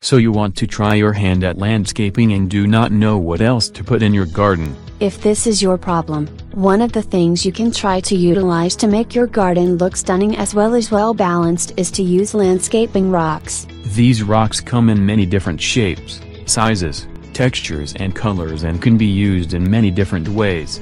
So you want to try your hand at landscaping and do not know what else to put in your garden. If this is your problem, one of the things you can try to utilize to make your garden look stunning as well as well balanced is to use landscaping rocks. These rocks come in many different shapes, sizes, textures and colors and can be used in many different ways.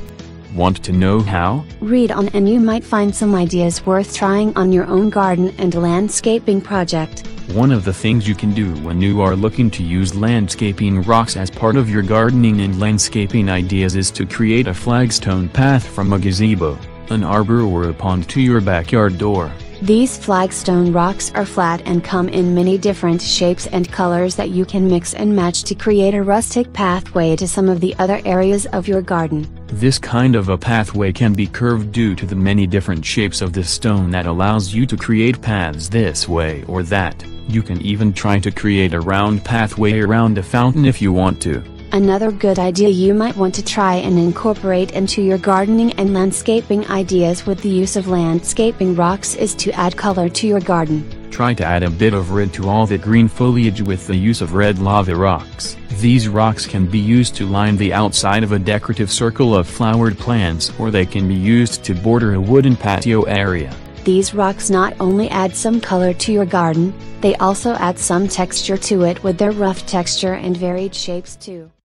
Want to know how? Read on and you might find some ideas worth trying on your own garden and landscaping project. One of the things you can do when you are looking to use landscaping rocks as part of your gardening and landscaping ideas is to create a flagstone path from a gazebo, an arbor or a pond to your backyard door. These flagstone rocks are flat and come in many different shapes and colors that you can mix and match to create a rustic pathway to some of the other areas of your garden. This kind of a pathway can be curved due to the many different shapes of the stone that allows you to create paths this way or that. You can even try to create a round pathway around a fountain if you want to. Another good idea you might want to try and incorporate into your gardening and landscaping ideas with the use of landscaping rocks is to add color to your garden. Try to add a bit of red to all the green foliage with the use of red lava rocks. These rocks can be used to line the outside of a decorative circle of flowered plants or they can be used to border a wooden patio area. These rocks not only add some color to your garden, they also add some texture to it with their rough texture and varied shapes too.